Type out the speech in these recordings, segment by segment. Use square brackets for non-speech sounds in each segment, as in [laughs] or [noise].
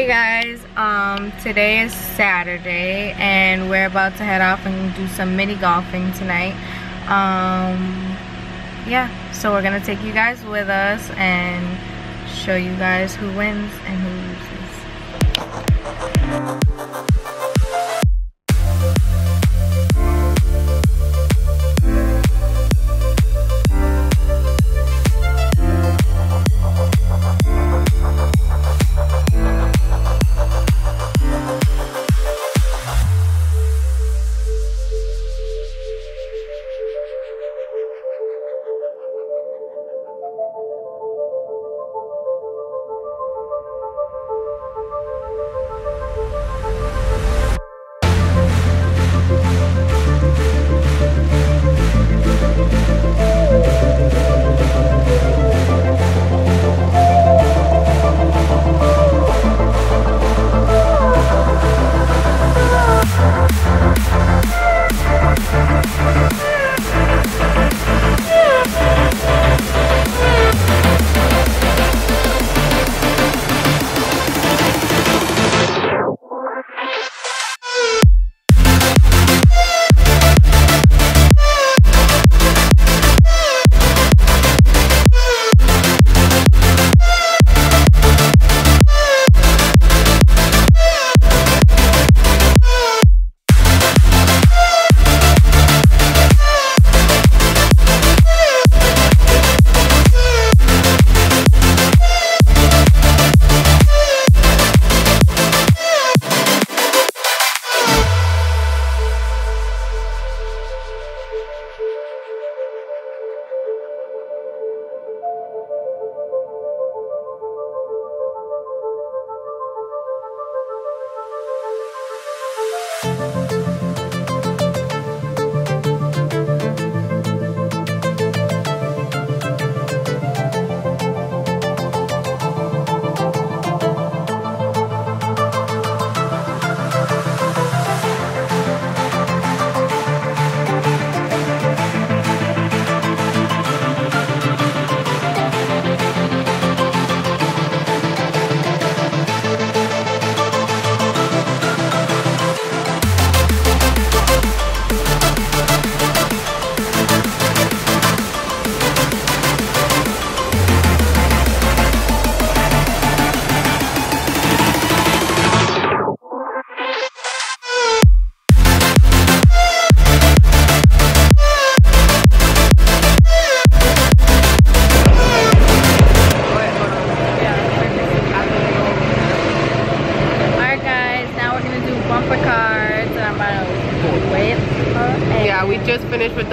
Hey guys, um, today is Saturday and we're about to head off and do some mini golfing tonight. Um, yeah, so we're gonna take you guys with us and show you guys who wins and who loses.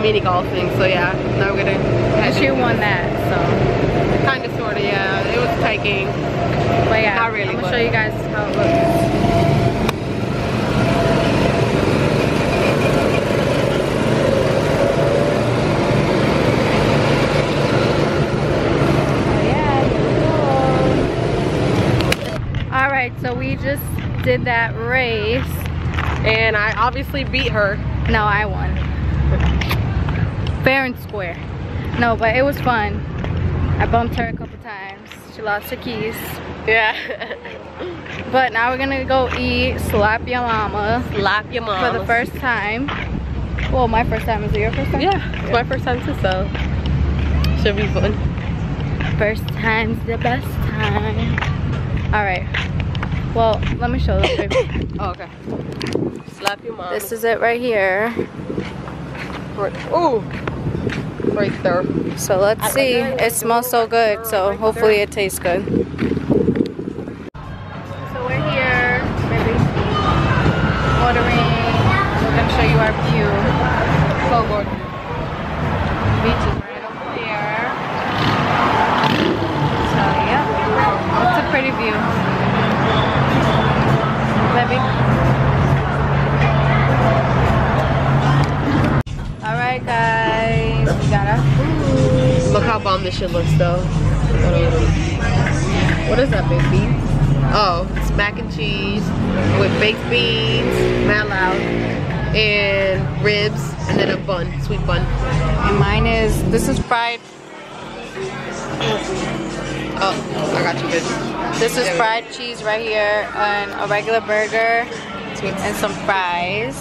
Mini golfing, so yeah, now we're gonna And she won that, so kind of sort of yeah. It was taking. but yeah, Not really, I'm gonna show you guys how it looks. So we just did that race. And I obviously beat her. No, I won. Fair and square. No, but it was fun. I bumped her a couple times. She lost her keys. Yeah. [laughs] But now we're gonna go eat Slap Your Mama Slap your mom. for the first time. Well, my first time. Is it your first time? Yeah, it's my first time too, so should be fun. First time's the best time. All right. Well, let me show this. baby. [coughs] Oh, okay. Slap your mom. this is it right here. Oh, right there. So let's see. It smells so good. So hopefully it tastes good. How bomb this shit looks though. Um, what is that, baked beans? Oh, it's mac and cheese with baked beans, mad loud, and ribs, and then a bun, sweet bun. And mine is this is fried. Oh, I got you, bitch. This is fried cheese right here and a regular burger and some fries.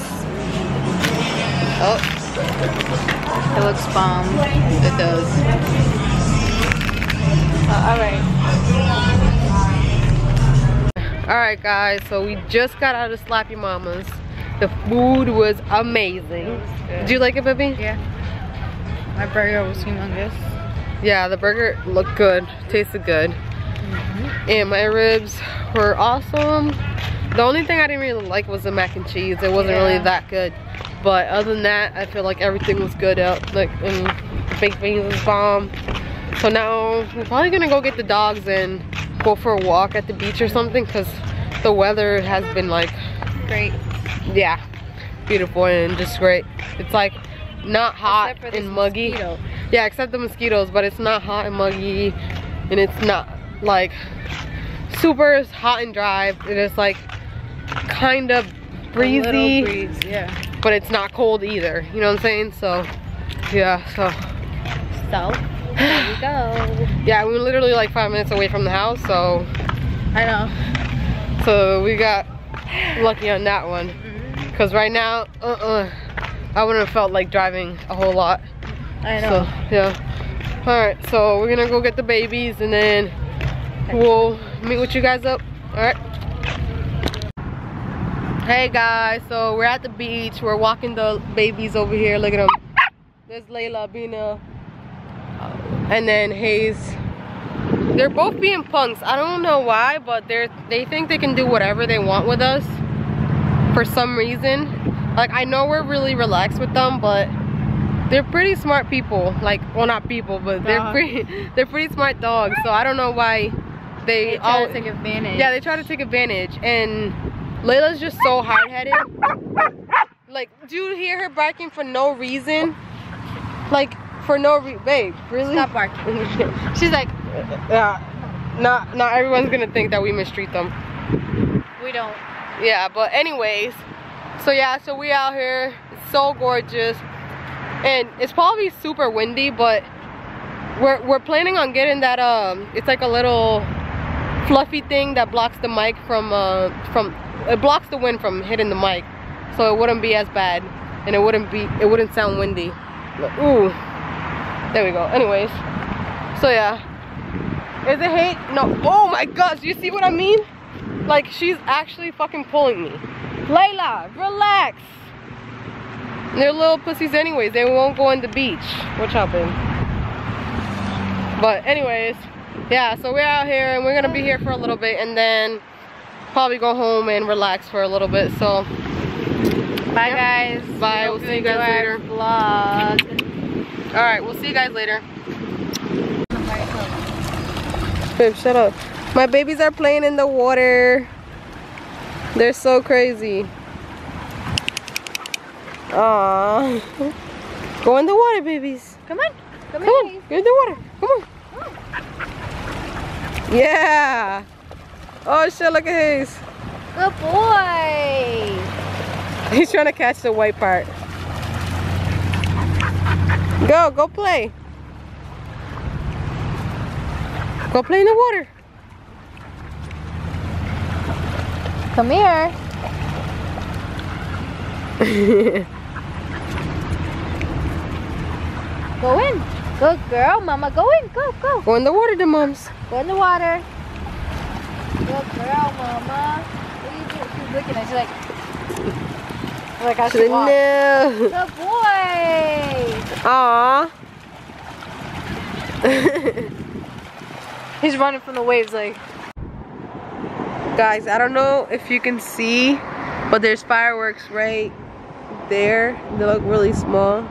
Oh, It looks bomb. it does. Uh, all right. All right, guys. So we just got out of Slappy Mama's. The food was amazing. Did you like it, baby? Yeah. My burger was humongous. Yeah, the burger looked good, tasted good. And my ribs were awesome. The only thing I didn't really like was the mac and cheese. It wasn't really that good. But other than that, I feel like everything was good out. Like, and the baked beans was bomb. So now we're probably gonna go get the dogs and go for a walk at the beach or something because the weather has been like, Great. yeah, beautiful and just great. It's like not hot and muggy. mosquito. Yeah, except the mosquitoes, but it's not hot and muggy, and it's not like super hot and dry. It is like kind of A breezy, breeze, yeah. But it's not cold either. You know what I'm saying? So, yeah. So, So, there we go. yeah, we were literally like five minutes away from the house, so I know. so we got lucky on that one. Mm-hmm. Cause right now, uh-uh, I wouldn't have felt like driving a whole lot. I know. So yeah. All right, so we're gonna go get the babies and then we'll meet with you guys up. All right. Hey guys, so we're at the beach. We're walking the babies over here. Look at them. There's Layla, Bina, uh, and then Hayes. They're both being punks. I don't know why, but they're they think they can do whatever they want with us for some reason. Like I know we're really relaxed with them, but they're pretty smart people. Like, well, not people, but they're pretty [laughs] they're pretty smart dogs. So I don't know why they, They try all to take advantage. yeah they try to take advantage. And Layla's just so hard headed. Like, do you hear her barking for no reason? Like for no re babe, really? Stop barking. [laughs] She's like, yeah. Not not everyone's gonna think that we mistreat them. We don't. Yeah, but anyways, so yeah, so we out here. It's so gorgeous, and it's probably super windy, but we're we're planning on getting that. Um, it's like a little fluffy thing that blocks the mic from uh from it blocks the wind from hitting the mic, so it wouldn't be as bad, and it wouldn't be it wouldn't sound windy. Ooh, there we go. Anyways, so yeah. Is it hate? No. Oh my gosh, you see what I mean? Like she's actually fucking pulling me. Layla, relax. They're little pussies anyways. They won't go on the beach. What's babe. But anyways, yeah, so we're out here and we're gonna be here for a little bit and then probably go home and relax for a little bit. So Bye, guys. Bye, we'll see you guys later. Vlog. alright, we'll see you guys later. Babe, shut up. My babies are playing in the water. They're so crazy. Aww. [laughs] Go in the water, babies. Come on. Come, Come in. on, get in the water. Come on. Yeah. Oh shit, look at his. Good boy. He's trying to catch the white part. Go, go play. Go play in the water. Come here. [laughs] Go in. Good girl, mama. Go in. Go, go. Go in the water, the moms. Go in the water. Good girl, mama. What are you doing? She's looking at you like. Like how she She's walks. no. Good boy. Aw. [laughs] He's running from the waves like. Guys, I don't know if you can see, but there's fireworks right there. They look really small.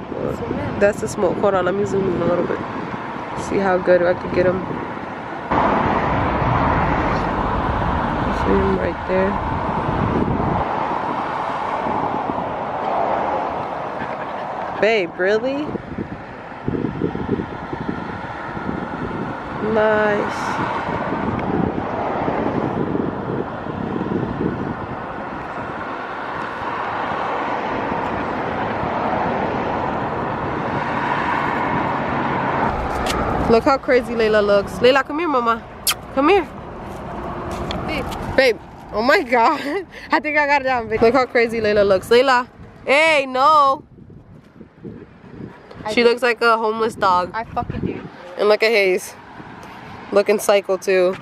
That's the smoke. Hold on, let me zoom in a little bit. See how good I could get them. See them right there. Babe, really? Nice. Look how crazy Layla looks. Layla, come here, mama. Come here. Babe. Babe. Oh my god. [laughs] I think I got it down. Babe. Look how crazy Layla looks. Layla. Hey, no. I she do. looks like a homeless dog. I fucking do. And look at Hayes. Looking psycho too.